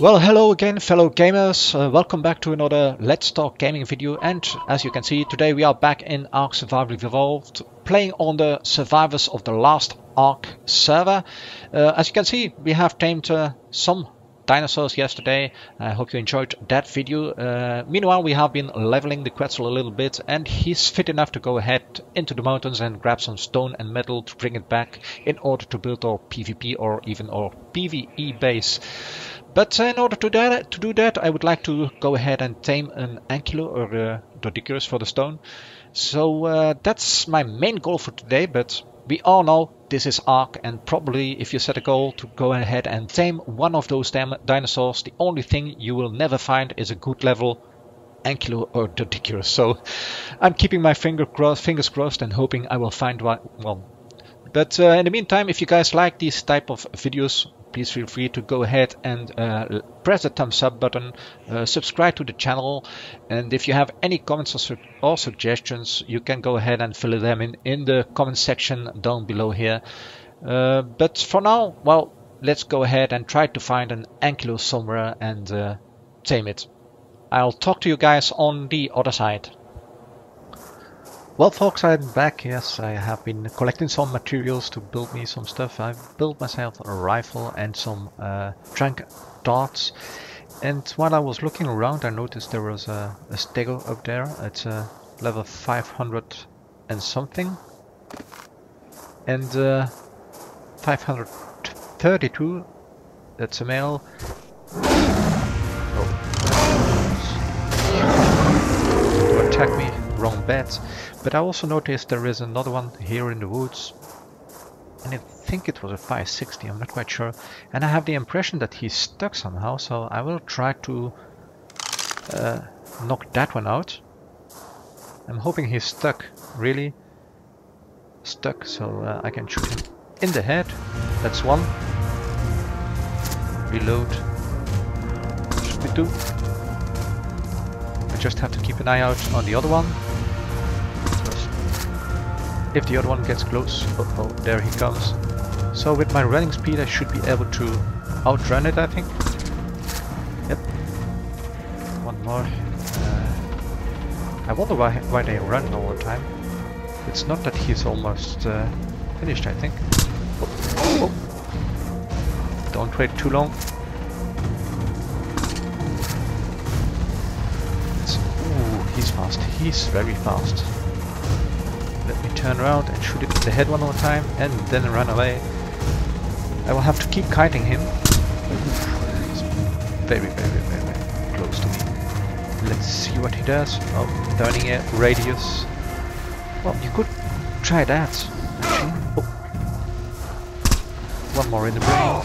Well, hello again, fellow gamers. Uh, welcome back to another Let's Talk Gaming video. And as you can see, today we are back in Ark Survival Evolved, playing on the Survivors of the Last Ark server. Uh, as you can see, we have tamed uh, some dinosaurs yesterday. I hope you enjoyed that video. Uh, meanwhile, we have been leveling the Quetzal a little bit, and he's fit enough to go ahead into the mountains and grab some stone and metal to bring it back in order to build our PvP or even our PvE base. But in order to, that, to do that, I would like to go ahead and tame an Ankylo or a Doedicurus for the stone. So uh, that's my main goal for today, but we all know this is Ark, and probably if you set a goal to go ahead and tame one of those dinosaurs, the only thing you will never find is a good level Ankylo or Doedicurus. So I'm keeping my finger fingers crossed and hoping I will find one. But uh, in the meantime, if you guys like these type of videos, please feel free to go ahead and uh, press the thumbs up button, uh, subscribe to the channel, and if you have any comments or, su or, suggestions, you can go ahead and fill them in in the comment section down below here. Uh, but for now, well, let's go ahead and try to find an Ankylo somewhere and uh, tame it. I'll talk to you guys on the other side. Well folks, I'm back. Yes, I have been collecting some materials to build me some stuff. I've built myself a rifle and some uh, tranq darts. And while I was looking around, I noticed there was a, a stego up there. It's a level 500 and something. And uh, 532, that's a male. Oh. To attack me, wrong bet. But I also noticed there is another one here in the woods. And I think it was a 560, I'm not quite sure. And I have the impression that he's stuck somehow, so I will try to uh, knock that one out. I'm hoping he's stuck, really stuck, so uh, I can shoot him in the head. That's one. Reload. Should we do? I just have to keep an eye out on the other one. If the other one gets close, oh, oh, there he comes. So with my running speed I should be able to outrun it I think. Yep. One more. Uh, I wonder why, why they run all the time. It's not that he's almost uh, finished I think. Oh, oh. Don't wait too long. He's fast. He's very fast. Turn around and shoot it in the head one more time and then run away. I will have to keep kiting him. He's very, very, very, close to me. Let's see what he does. Oh, turning a radius. Well, you could try that. Oh. One more in the brain.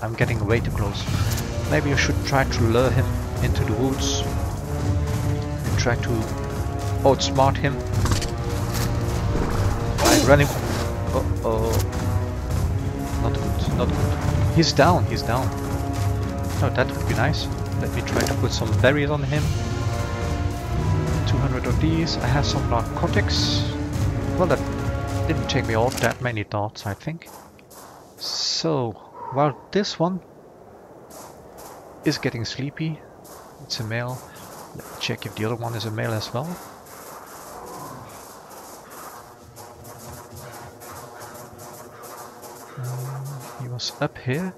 I'm getting way too close. Maybe I should try to lure him into the woods and try to outsmart him running. Uh oh. Not good, not good. He's down, he's down. Oh, that would be nice. Let me try to put some berries on him. 200 of these. I have some narcotics. Well, that didn't take me all that many dots, I think. So, well, this one is getting sleepy. It's a male. Let me check if the other one is a male as well. Up here.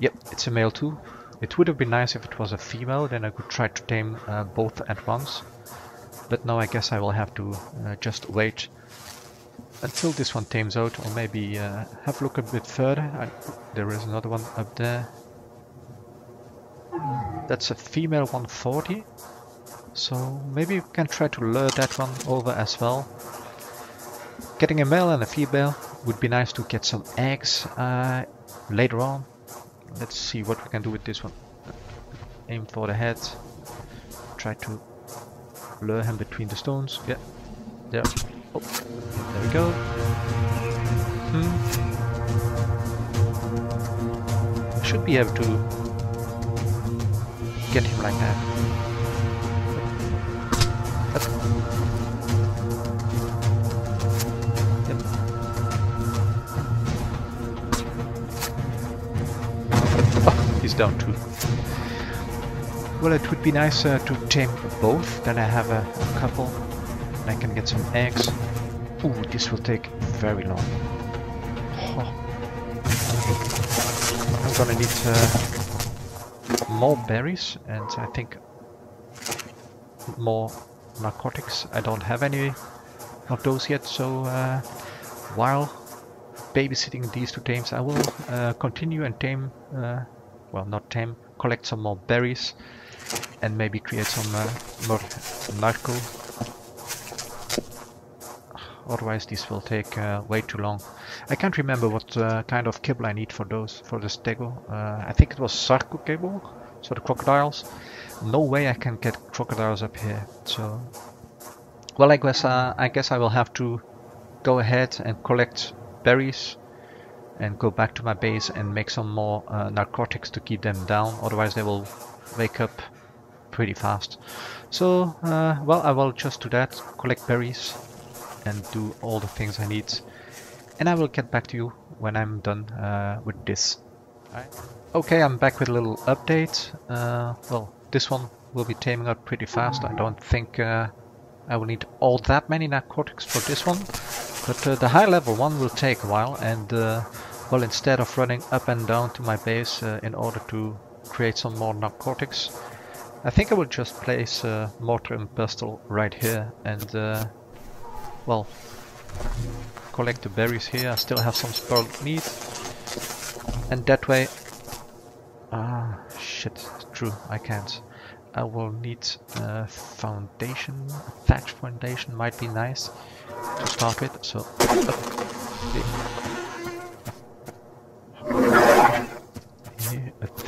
Yep, it's a male too. It would have been nice if it was a female, then I could try to tame uh, both at once. But now I guess I will have to uh, just wait until this one tames out, or maybe uh, have a look a bit further. I, there is another one up there. That's a female 140. So maybe we can try to lure that one over as well. Getting a male and a female would be nice to get some eggs uh, later on. Let's see what we can do with this one. Aim for the head. Try to lure him between the stones. Yeah. There. Oh, there we go. Hmm. Should be able to get him like that. Down too. Well, it would be nice uh, to tame both, then I have a, a couple, and I can get some eggs. Ooh, this will take very long. Oh. I'm gonna need uh, more berries, and I think more narcotics. I don't have any of those yet, so uh, while babysitting these two tames, I will uh, continue and tame, uh, well not tame, collect some more berries and maybe create some uh, more narco. Otherwise this will take uh, way too long. I can't remember what uh, kind of kibble I need for those, for the stego. Uh, I think it was sarco kibble, so the crocodiles. No way I can get crocodiles up here, so... Well, I guess, uh, I guess I will have to go ahead and collect berries and go back to my base and make some more uh, narcotics to keep them down. Otherwise they will wake up pretty fast. So uh, well I will just do that collect berries and do all the things I need. And I will get back to you when I'm done uh, with this. Okay I'm back with a little update. Uh, well this one will be taming up pretty fast. I don't think uh, I will need all that many narcotics for this one. But uh, the high level one will take a while and well instead of running up and down to my base uh, in order to create some more narcotics I think I will just place a uh, mortar and pestle right here and uh, well collect the berries here. I still have some spoiled meat. And that way ah shit true I can't. I will need a foundation a thatch foundation might be nice to start with. So a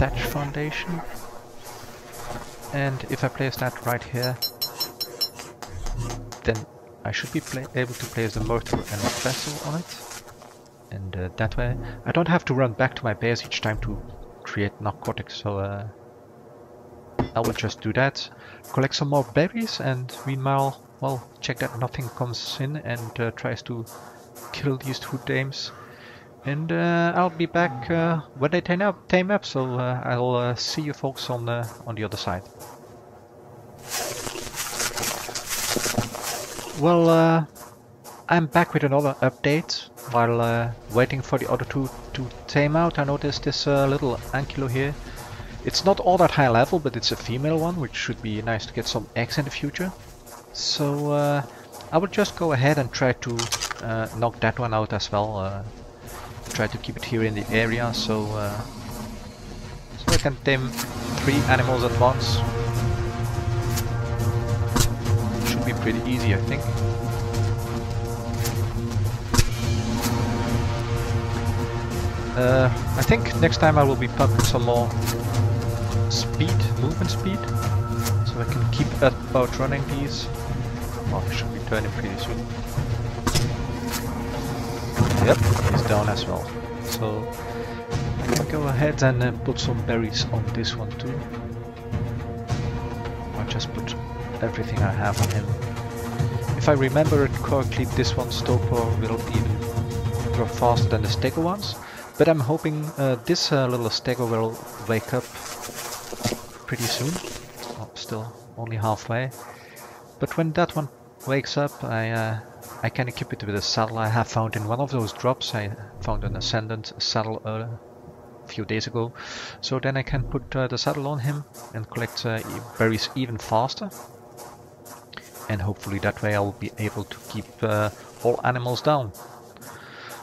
thatch foundation. And if I place that right here, then I should be able to place the mortar and the pestle on it. And uh, that way, I don't have to run back to my base each time to create narcotics. So uh, I will just do that. Collect some more berries and meanwhile well, check that nothing comes in and uh, tries to kill these two dames. And uh, I'll be back uh, when they tame up, tame up so uh, I'll uh, see you folks on, the on the other side. Well, uh, I'm back with another update. While waiting for the other two to tame out, I noticed this little ankylo here. It's not all that high level, but it's a female one, which should be nice to get some eggs in the future. So uh, I will just go ahead and try to uh, knock that one out as well. Try to keep it here in the area so, uh, so I can tame three animals at once. Should be pretty easy I think. Uh, I think next time I will be pumping some more speed, movement speed, so I can keep up about running these. Well, should be turning pretty soon. Yep, he's down as well. So I can go ahead and uh, put some berries on this one too. I'll just put everything I have on him. If I remember it correctly, this one's torpor will even grow faster than the Stego ones. But I'm hoping uh, this uh, little Stego will wake up pretty soon. Oh, still only halfway. But when that one wakes up, I uh, I can equip it with a saddle I have found in one of those drops. I found an Ascendant saddle uh, a few days ago. So then I can put uh, the saddle on him and collect uh, berries even faster. And hopefully that way I will be able to keep uh, all animals down.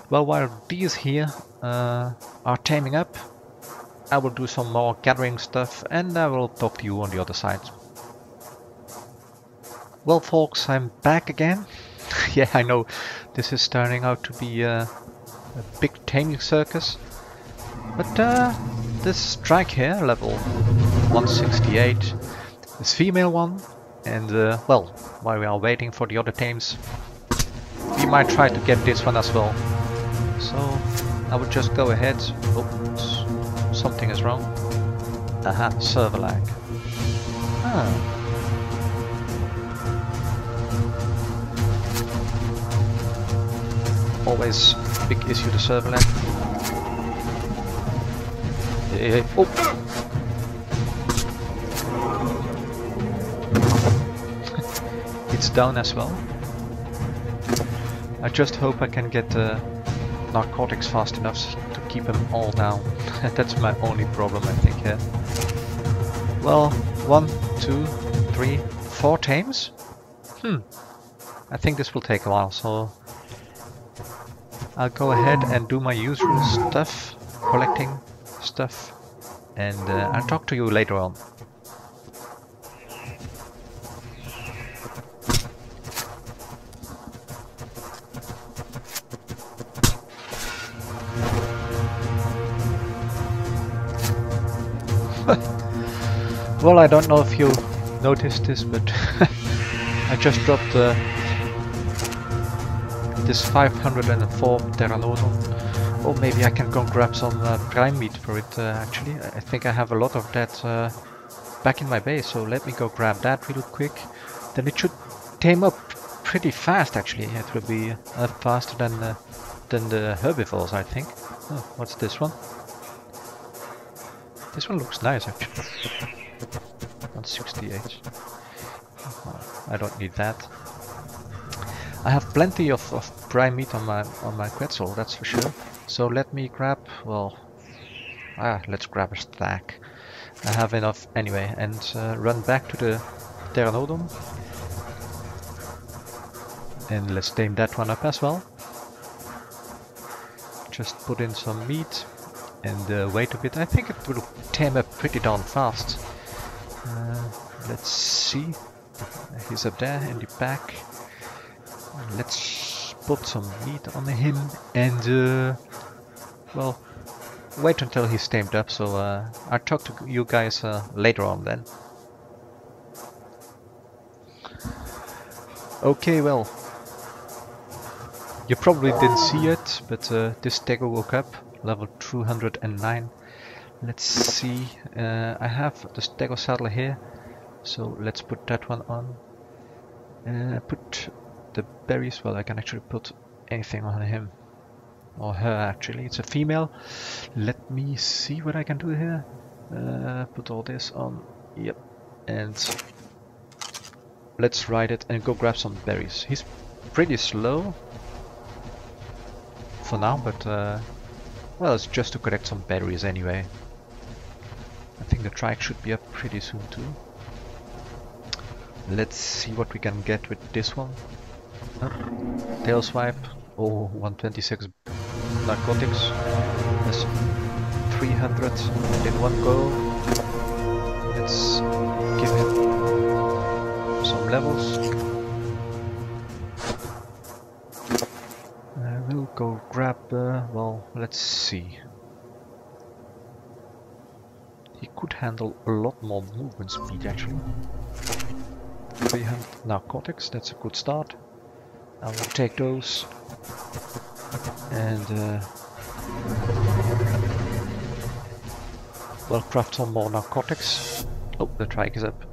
Well, while these here uh, are taming up, I will do some more gathering stuff and I will talk to you on the other side. Well folks, I'm back again. yeah, I know this is turning out to be a, big taming circus. But uh, this trike here, level 168, this female one, and uh, well, while we are waiting for the other tames, we might try to get this one as well. So I would just go ahead. Oh, something is wrong. Aha, server lag. Ah. Always big issue the server lag. Oh. it's down as well. I just hope I can get uh, narcotics fast enough to keep them all down. That's my only problem I think here. Well, one, two, three, four tames? Hmm. I think this will take a while, so I'll go ahead and do my usual stuff, collecting stuff, and uh, I'll talk to you later on. well, I don't know if you noticed this, but I just dropped uh, this 504 Pteranodon. Or maybe I can go grab some uh, prime meat for it uh, actually. I think I have a lot of that uh, back in my base, so let me go grab that real quick. Then it should tame up pretty fast actually. It will be uh, faster than, than the herbivores I think. Oh, what's this one? This one looks nice actually. 168. I don't need that. I have plenty of, of prime meat on my on my Quetzal, that's for sure. So let me grab, well, ah, let's grab a stack. I have enough anyway, and uh, run back to the Pteranodon. And let's tame that one up as well. Just put in some meat and uh, wait a bit. I think it will tame up pretty darn fast. Uh, let's see. He's up there in the back. Let's put some meat on him and, uh, well, wait until he's tamed up. So uh, I'll talk to you guys uh, later on then. Okay, well, you probably didn't see it, but uh, this Stego woke up, level 209. Let's see, uh, I have the Stego saddle here, so let's put that one on. Uh, put the berries, well I can actually put anything on him. Or her actually, it's a female. Let me see what I can do here. Uh, put all this on, yep. And let's ride it and go grab some berries. He's pretty slow for now, but uh, well, it's just to collect some berries anyway. I think the trike should be up pretty soon too. Let's see what we can get with this one. Tail swipe. Oh, 126 narcotics. That's 300 in one go. Let's give him some levels. We'll go grab, uh, well, let's see. He could handle a lot more movement speed actually. 300 narcotics, that's a good start. I will take those and uh, we'll craft some more narcotics. Oh, the trike is up.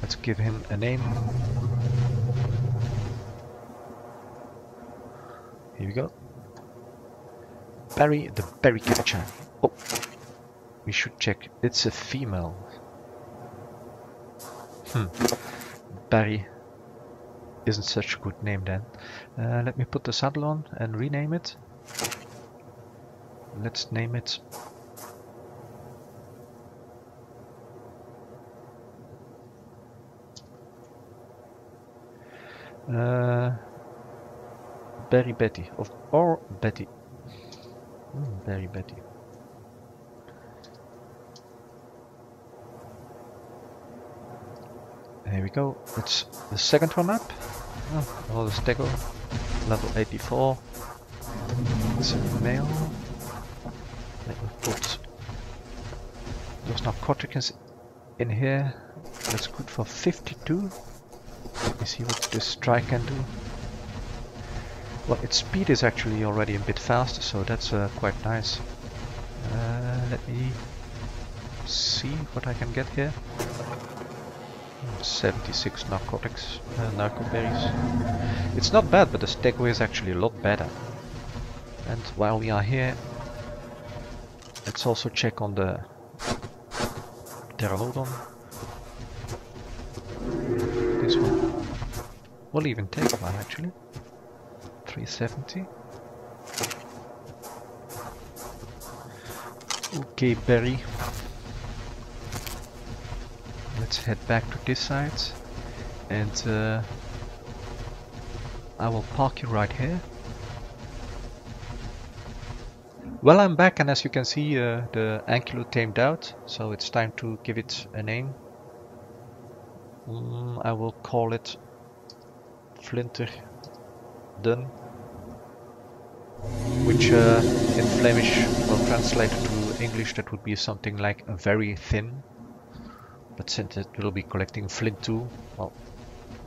Let's give him a name. Here we go. Barry the berry catcher. Oh, we should check. It's a female. Hmm. Barry isn't such a good name then. Uh, let me put the saddle on and rename it. Let's name it uh, Berry Betty of or Betty. Mm, Berry Betty. There we go. It's the second one up. Oh, another stego. Level 84. It's a male. Let me put those narcotics in here. That's good for 52. Let me see what this trike can do. Well, its speed is actually already a bit faster, so that's uh, quite nice. Uh, let me see what I can get here. 76 narcotics, uh, narco berries. It's not bad, but the Stego is actually a lot better. And while we are here, let's also check on the Pteranodon. This one We'll even take one actually. 370. Okay, Berry. Let's head back to this side and uh, I will park you right here. Well, I'm back and as you can see uh, the Ankylo tamed out, so it's time to give it a name. Mm, I will call it Flinter Dun, which uh, in Flemish, well translated to English, that would be something like a very thin. But since it will be collecting flint too, well,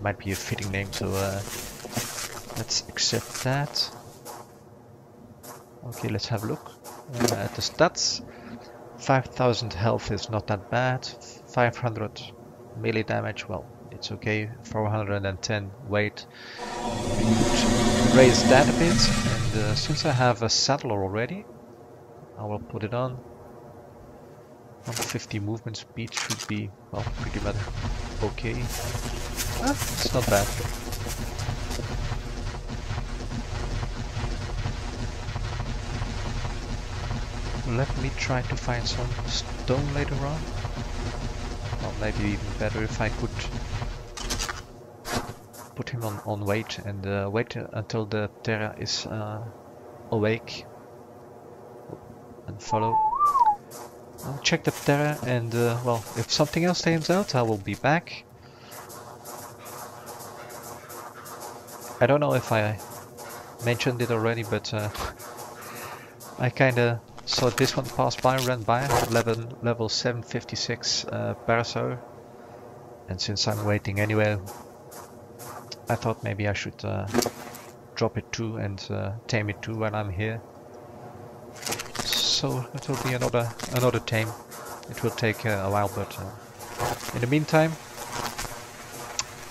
might be a fitting name, so uh, let's accept that. Okay, let's have a look uh, at the stats. 5000 health is not that bad. 500 melee damage, well, it's okay. 410 weight. Raise that a bit. And uh, since I have a saddler already, I will put it on. 150 movement speed should be, well, pretty much okay. Ah, it's not bad. Let me try to find some stone later on. Or maybe even better if I could put him on, on wait and uh, wait until the Terra is uh, awake and follow. I'll check the Terra and uh, well, if something else turns out I will be back. I don't know if I mentioned it already, but uh, I kinda saw this one pass by, ran by, level, level 756 uh, Parasaur. And since I'm waiting anyway, I thought maybe I should uh, drop it too and uh, tame it too when I'm here. So it will be another another tame. It will take uh, a while, but in the meantime,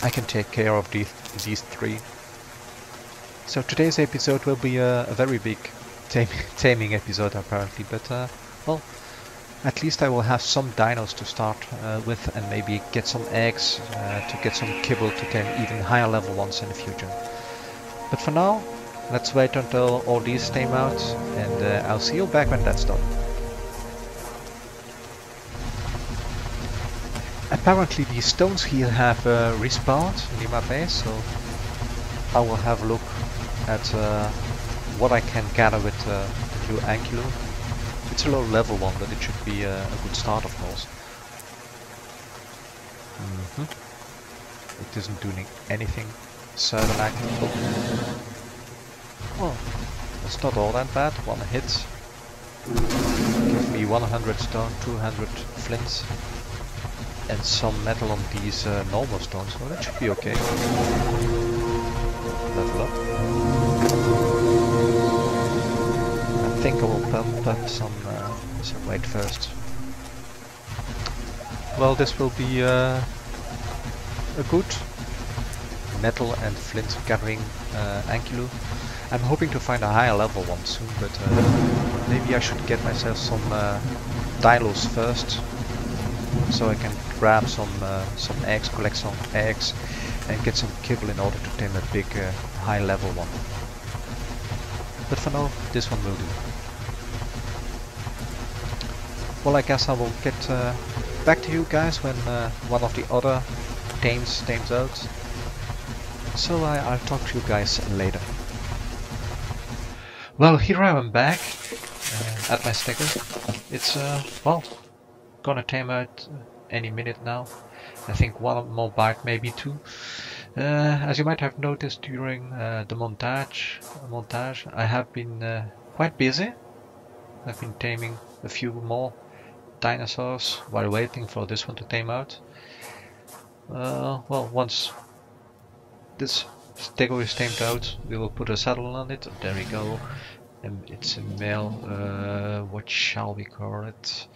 I can take care of these these three. So today's episode will be a, a very big taming episode apparently, but uh, well, at least I will have some dinos to start uh, with and maybe get some eggs uh, to get some kibble to tame even higher level ones in the future. But for now, let's wait until all these tame out and uh, I'll see you back when that's done. Apparently these stones here have uh, respawned in my base, so I will have a look at uh, what I can gather with uh, the new Ankylo. It's a low level one, but it should be uh, a good start of course. Mm -hmm. It isn't doing anything certain active. Oh. Oh, that's not all that bad. One hit. Give me 100 stone, 200 flints, and some metal on these uh, normal stones, that should be okay. Level up I think I will pump up some, uh, some weight first. Well, this will be uh, a good metal and flint gathering uh, Ankylo. I'm hoping to find a higher level one soon, but uh, maybe I should get myself some uh, dinos first, so I can grab some uh, some eggs, collect some eggs, and get some kibble in order to tame a big uh, high level one. But for now, this one will do. Well, I guess I will get uh, back to you guys when uh, one of the other tames tames out. So I, I'll talk to you guys later. Well, here I am back uh, at my sticker. It's, uh, well, gonna tame out any minute now. I think one more bite, maybe two. Uh, as you might have noticed during uh, the montage, montage, I have been uh, quite busy. I've been taming a few more dinosaurs while waiting for this one to tame out. Uh, well, once this stego is tamed out, we will put a saddle on it. There we go. And it's a male. Uh, what shall we call it?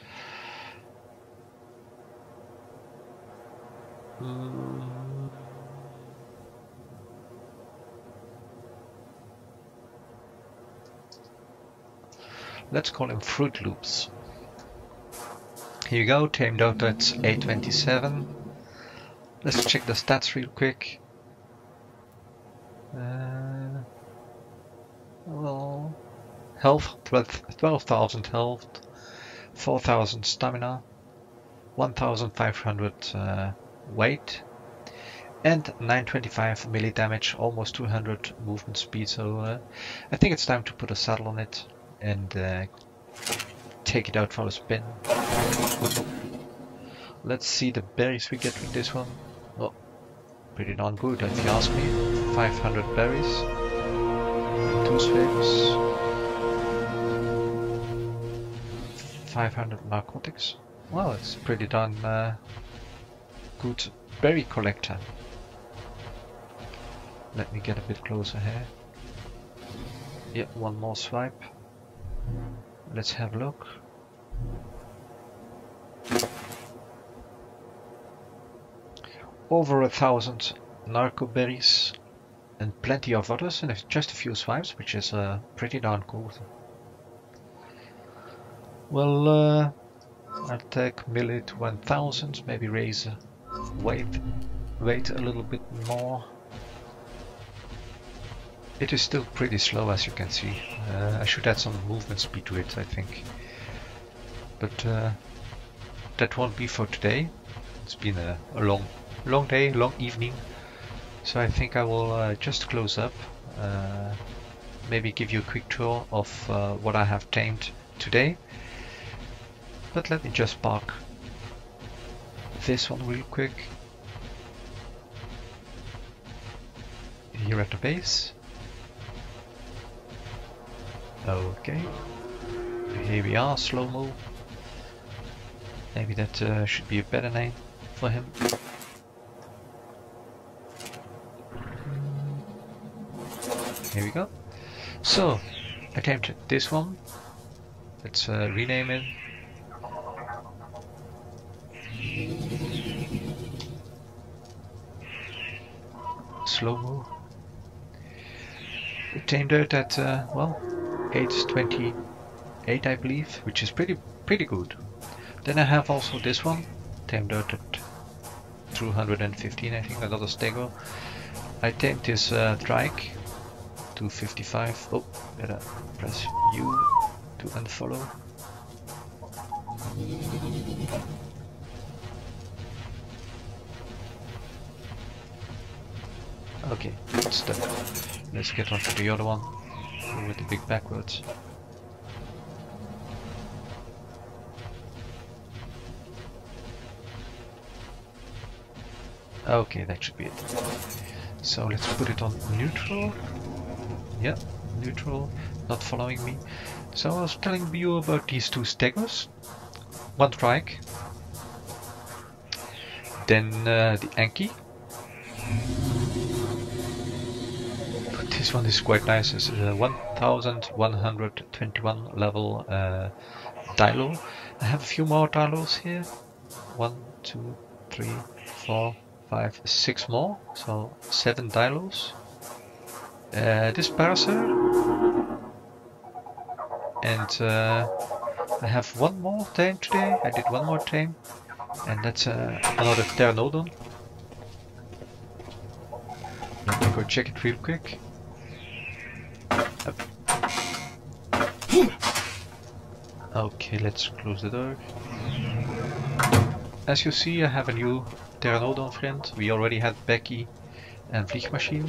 Mm. Let's call him Fruit Loops. Here you go, tamed out at 827. Let's check the stats real quick. Uh, well, health 12,000 health, 4,000 stamina, 1,500 uh, weight, and 925 melee damage, almost 200 movement speed. So uh, I think it's time to put a saddle on it and uh, take it out for a spin. Let's see the berries we get with this one. Oh, pretty darn good if you ask me. 500 berries, two spheres, 500 narcotics. Well, it's pretty darn uh, good berry collector. Let me get a bit closer here. Yeah, one more swipe. Let's have a look. Over a thousand narco berries and plenty of others and just a few swipes, which is uh, pretty darn cool. Well, uh, I'll take melee to 1000, maybe raise weight, weight a little bit more. It is still pretty slow as you can see. Uh, I should add some movement speed to it I think. But uh, that won't be for today. It's been a, a, long long day, long evening. So I think I will uh, just close up. Uh, maybe give you a quick tour of uh, what I have tamed today. But let me just park this one real quick. Here at the base. Okay. Here we are, slow-mo. Maybe that uh, should be a better name for him. Here we go. So, I tamed this one. Let's uh, rename it. Slow-mo. Tamed it at, uh, well, 828 I believe, which is pretty pretty good. Then I have also this one, tamed out at 215 I think, another stego. I tamed this uh, Drake, 255. Oh, better press U to unfollow. Okay, that's done. Let's get on to the other one with the big backwards. Okay, that should be it. So let's put it on neutral. Yeah, neutral, not following me. So I was telling you about these two stegos. One trike. Then uh, the Anki. this one is quite nice. It's a 1121 level uh, Dilo. I have a few more Dilos here. One, two, three, four, five, six more. So seven Dilos. Uh, this Parasaur. And uh, I have one more tame today. I did one more tame. And that's uh, another Pteranodon. Let me go check it real quick. Okay, let's close the door. As you see, I have a new Pteranodon friend. We already had Becky and Vliegmachine.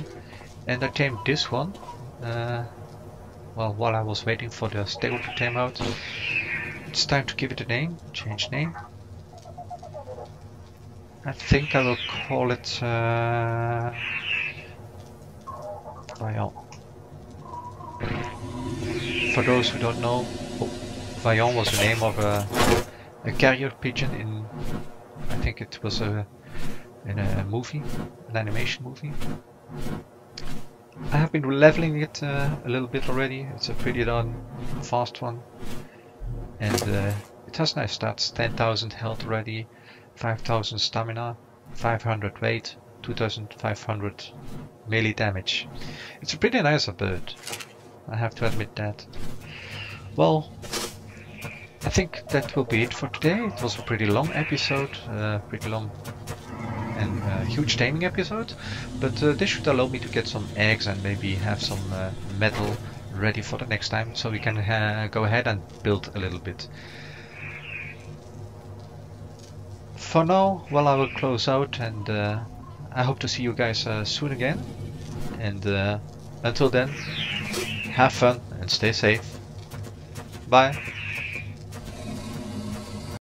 And I tamed this one. Uh, well, while I was waiting for the stable to tame out. It's time to give it a name, change name. I think I will call it... Uh, well, for those who don't know, Valiant was the name of a, a carrier pigeon in, I think it was a in a movie, an animation movie. I have been leveling it uh, a little bit already. It's a pretty darn fast one, and uh, it has nice stats: 10,000 health already, 5,000 stamina, 500 weight, 2,500 melee damage. It's a pretty nice bird. I have to admit that. well, I think that will be it for today. It was a pretty long episode, uh, pretty long uh, huge taming episode, but uh, this should allow me to get some eggs and maybe have some uh, metal ready for the next time, so we can uh, go ahead and build a little bit. For now, well, I will close out, and uh, I hope to see you guys uh, soon again. And until then, have fun and stay safe. Bye.